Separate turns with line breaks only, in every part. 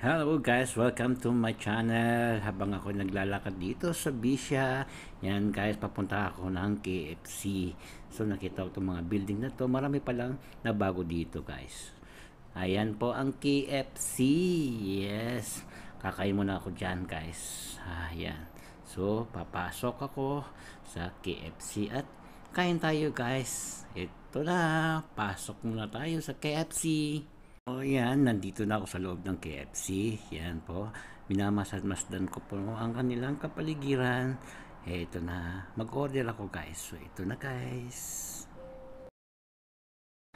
Hello guys, welcome to my channel. Habang ako naglalakad dito sa Bisha, yan guys, papunta ako ng KFC. So nakita ko itong mga building na to, marami pa lang na bago dito guys. Ayan po ang KFC. Yes. Kakain muna ako dyan guys. Ayan. So papasok ako sa KFC at kain tayo guys. Ito na, pasok muna tayo sa KFC. O yan, nandito na ako sa loob ng KFC. Yan po. Minamasdan ko po ang kanilang kapaligiran. Eh, ito na. Mag-order ako guys. So, ito na guys.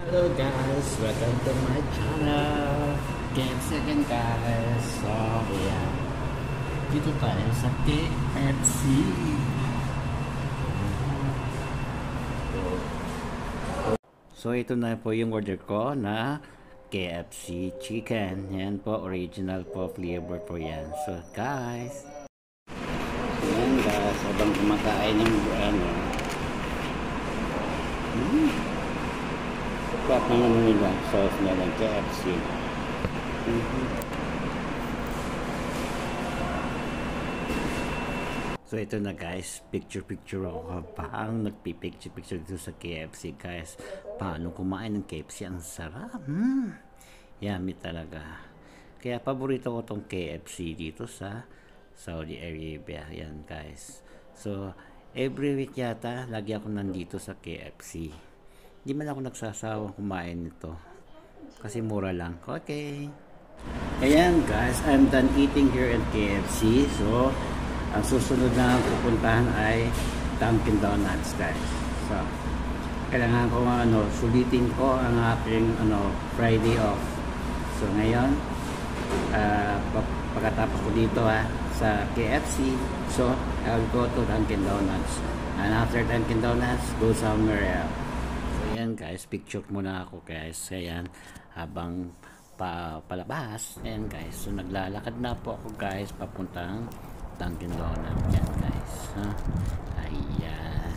Hello guys. Welcome to my channel. KFC again guys. So, yan. Dito tayo sa KFC. So, ito na po yung order ko na KFC chicken. Yan po, original po, flavor po yan. So, guys. Yan guys, habang kumakain ng ano. Hmm. Pat naman nila sauce na ng KFC. Mm So ito na guys, picture-picture ako paang nagpipicture-picture dito sa KFC guys. Paano kumain ng KFC? Ang sarap. Hmm. Yummy talaga. Kaya paborito ko tong KFC dito sa Saudi Arabia. Yan guys. So every week yata, lagi ako nandito sa KFC. Hindi man ako nagsasawang kumain nito. Kasi mura lang. Okay. Ayan guys, I'm done eating here at KFC. So, ang susunod na pupuntahan ay Dunkin Donuts guys. So kailangan ko ano sulitin ko ang aking ano Friday off. So ngayon uh, pagkatapos ko dito ha sa KFC so I'll go to Dunkin Donuts. And after Dunkin Donuts go somewhere else. So yan guys picture muna ako guys. Ayan habang pa palabas. And guys so naglalakad na po ako guys papuntang Dunkin Donuts yan guys ha? ayan.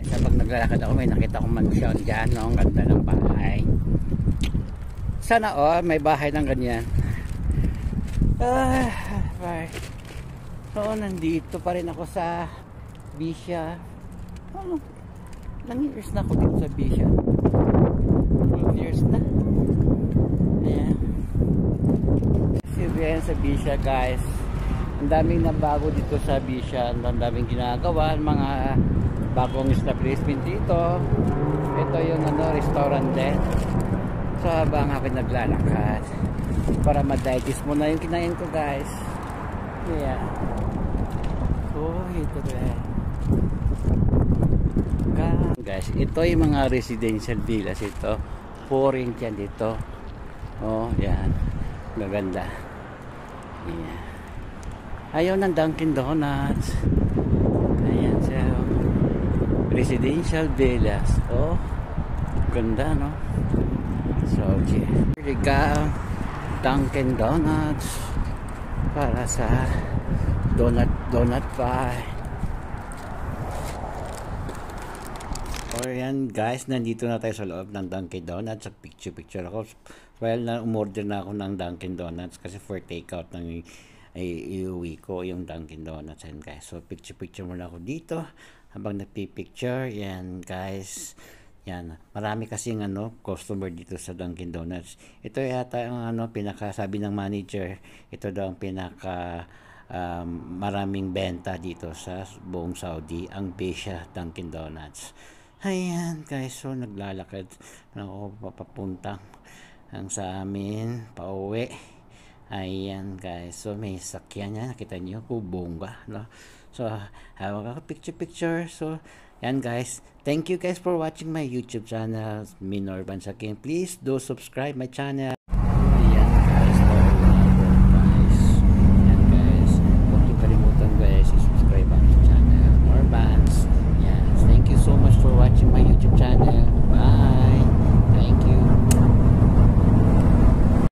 Sa pag naglalakad ako may nakita kong mansyon dyan no? ang ganda ng bahay. Sana oh may bahay ng ganyan. Ah, bye. so nandito pa rin ako sa Bisha. Oh, ilang years na ako dito sa Bisha? 12 years na? Ayan. Kasi sa Bisha guys ang daming nabago dito sa Bishan ang daming ginagawa mga bagong establishment dito. Ito yung ano, restaurant din. So habang ako naglalakad. Para ma-digest mo na yung kinain ko guys. Yeah. So ito din. Guys ito yung mga residential villas. Ito pouring yan dito. Oh yan. Maganda yeah ayaw ng Dunkin Donuts. Ayan siya residential villas. Oh ganda no? So okay. Ka Dunkin Donuts para sa donut donut pie. O yan guys, nandito na tayo sa loob ng Dunkin Donuts. Picture picture ako. Well, na umorder na ako ng Dunkin Donuts kasi for takeout ng ay iuwi ko yung Dunkin Donuts yan guys. So picture picture muna ako dito habang nagpipicture. Yan guys. Yan. Marami kasing ano customer dito sa Dunkin Donuts. Ito yata ang ano pinaka sabi ng manager ito daw ang pinaka um, maraming benta dito sa buong Saudi ang Besha Dunkin Donuts. Ayan guys. So naglalakad na ako papapunta ang sa amin pauwi Ayan guys. So may sakyan yan. Nakita nyo po bongga. No? So hawak ako picture picture. So yan guys. Thank you guys for watching my YouTube channel. Minor Bansakin. Please do subscribe my channel.